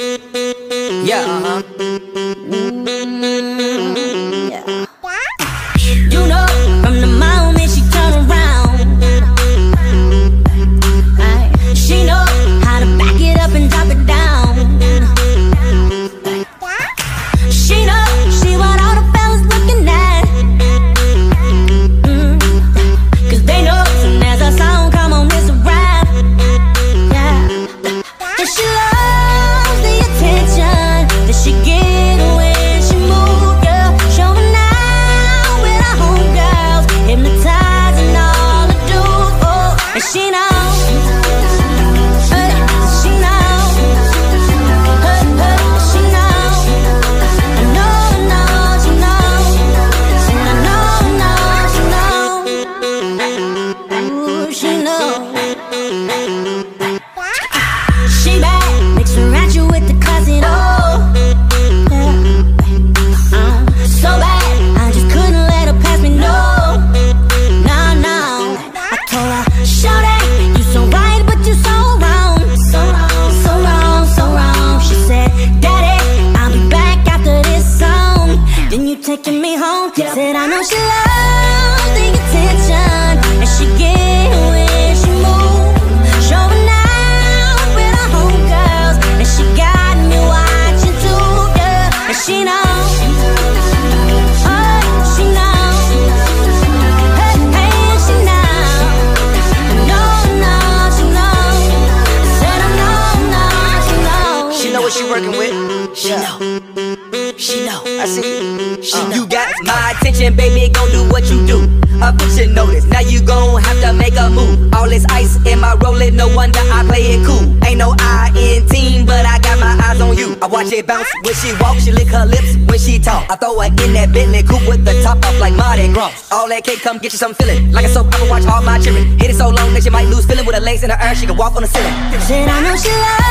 Yeah, uh-huh. And she Then you taking me home. Said I know she loves the attention, what she working with. She know. She know. I see. She uh. know. You got my attention, baby. Gon' do what you do. A picture notice. Now you gon' have to make a move. All this ice in my Rollie, no wonder I play it cool. Ain't no I in team, but I got my eyes on you. I watch it bounce when she walk, she lick her lips when she talk. I throw her in that Bentley coupe with the top off like Mardi Gras. All that cake come get you some feeling. Like a soap opera, watch all my children. Hit it so long that she might lose feeling with her legs in the air. She can walk on the ceiling. Said I know she loves